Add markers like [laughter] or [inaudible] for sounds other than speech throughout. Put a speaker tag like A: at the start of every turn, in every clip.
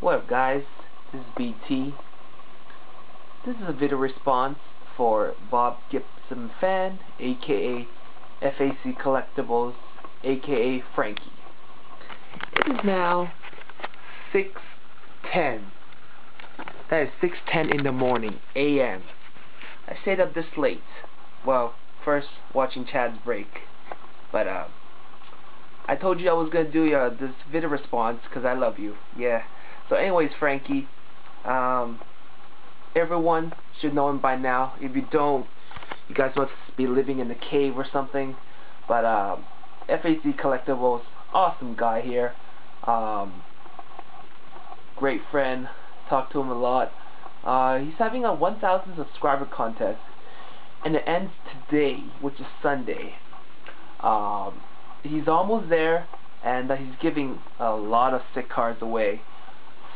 A: What up guys, this is BT. This is a video response for Bob Gibson fan, aka FAC Collectibles, aka Frankie. It is now 6.10. That is 6.10 in the morning, AM. I stayed up this late. Well, first watching Chad's break. But, uh, I told you I was gonna do uh, this video response because I love you. Yeah. So anyways, Frankie, um, everyone should know him by now. If you don't, you guys must be living in a cave or something. But um, FAC Collectibles, awesome guy here. Um, great friend. Talk to him a lot. Uh, he's having a 1,000 subscriber contest, and it ends today, which is Sunday. Um, he's almost there, and uh, he's giving a lot of sick cards away.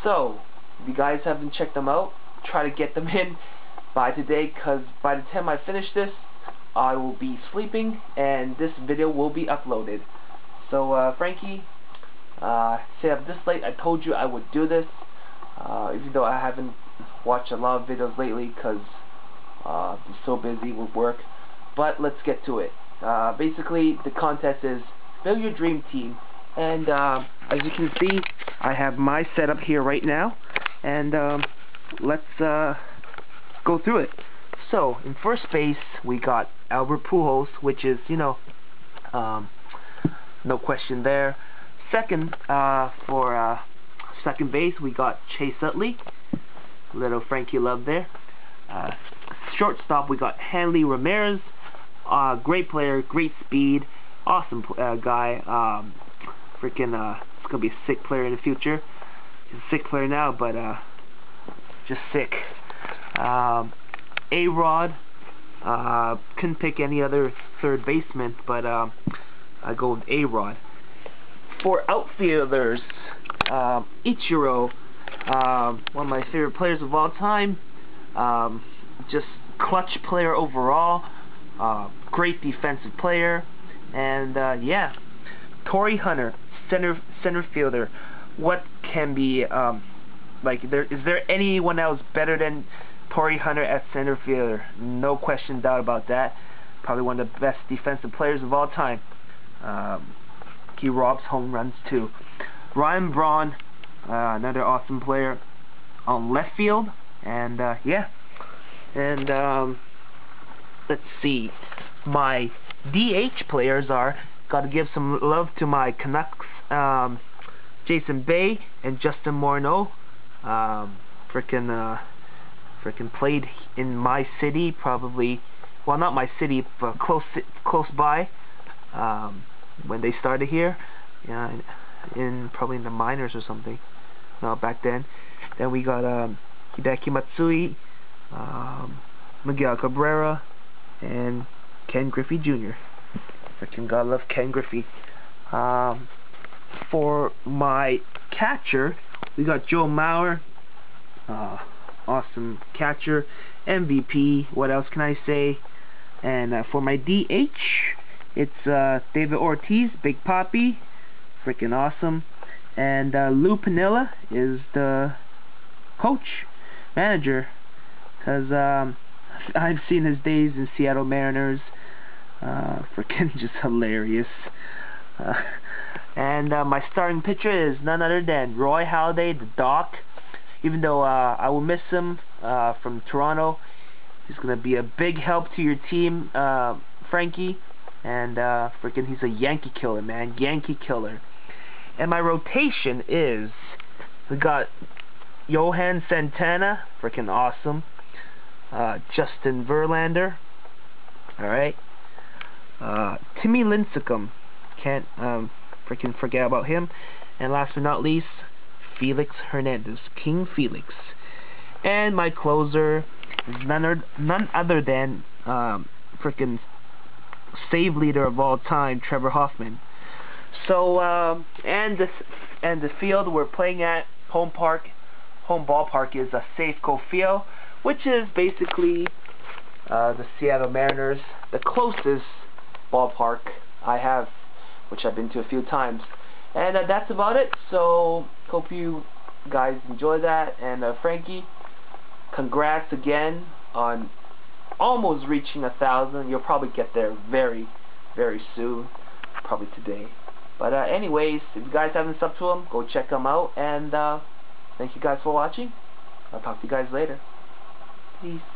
A: So, if you guys haven't checked them out, try to get them in by today, because by the time I finish this, I will be sleeping, and this video will be uploaded. So, uh, Frankie, uh, stay up this late. I told you I would do this, uh, even though I haven't watched a lot of videos lately, because uh, I'm so busy with work. But let's get to it. Uh, basically, the contest is build your dream team. And uh, as you can see, I have my setup here right now. And um, let's uh, go through it. So, in first base, we got Albert Pujols, which is, you know, um, no question there. Second, uh, for uh, second base, we got Chase Utley. Little Frankie Love there. Uh, shortstop, we got Hanley Ramirez. Uh, great player, great speed, awesome guy. Um, freaking, uh, it's gonna be a sick player in the future. He's a sick player now, but uh, just sick. Um, a Rod. Uh, couldn't pick any other third baseman, but um, I go with A Rod. For outfielders, um, Ichiro, um, one of my favorite players of all time. Um, just clutch player overall. Uh, great defensive player. And uh, yeah, Torii Hunter, center center fielder. What can be um, like? There is there anyone else better than Torii Hunter at center fielder? No question, doubt about that. Probably one of the best defensive players of all time. Um, he robs home runs too. Ryan Braun, uh, another awesome player on left field, and uh, yeah, and um, let's see, my DH players are got to give some love to my Canucks, um, Jason Bay and Justin Morneau. Um, freaking, uh, freaking played in my city, probably, well, not my city, but close, close by. Um, when they started here, yeah, in probably in the minors or something. No, back then. Then we got um, Hideki Matsui, um, Miguel Cabrera, and Ken Griffey Jr. Freaking God love Ken Griffey. Um, for my catcher, we got Joe Mauer, uh, awesome catcher, MVP. What else can I say? And uh, for my DH, it's uh, David Ortiz, Big Papi, freaking awesome. And uh, Lou Piniella is the coach, manager, because um, [laughs] I've seen his days in Seattle Mariners. Uh, freaking [laughs] just hilarious. Uh, and uh, my starting pitcher is none other than Roy Halladay, the Doc. Even though uh, I will miss him uh, from Toronto, he's gonna be a big help to your team, uh, Frankie. And uh, freaking, he's a Yankee killer, man, Yankee killer. And my rotation is we got Johan Santana, freaking awesome uh, Justin Verlander. Alright. Uh, Timmy Lincecum. Can't um, freaking forget about him. And last but not least, Felix Hernandez. King Felix. And my closer is none, none other than um, freaking save leader of all time, Trevor Hoffman. So, um, and this and the field we're playing at, home park, home ballpark is a Safeco Field which is basically uh, the Seattle Mariners, the closest ballpark I have, which I've been to a few times. And uh, that's about it, so hope you guys enjoy that. And uh, Frankie, congrats again on almost reaching a thousand. You'll probably get there very, very soon. Probably today. But uh, anyways, if you guys haven't subbed to him, go check him out. And uh, thank you guys for watching. I'll talk to you guys later. Peace.